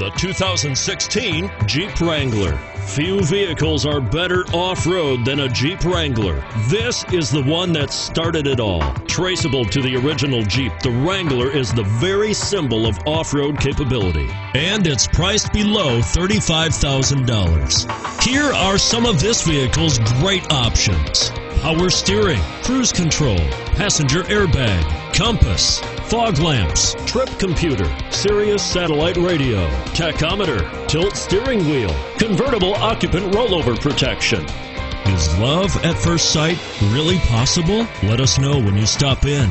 the 2016 Jeep Wrangler. Few vehicles are better off road than a Jeep Wrangler. This is the one that started it all. Traceable to the original Jeep, the Wrangler is the very symbol of off road capability. And it's priced below $35,000. Here are some of this vehicle's great options power steering, cruise control, passenger airbag, compass, fog lamps, trip computer, Sirius satellite radio, tachometer, tilt steering wheel, convertible occupant rollover protection. Is love at first sight really possible? Let us know when you stop in.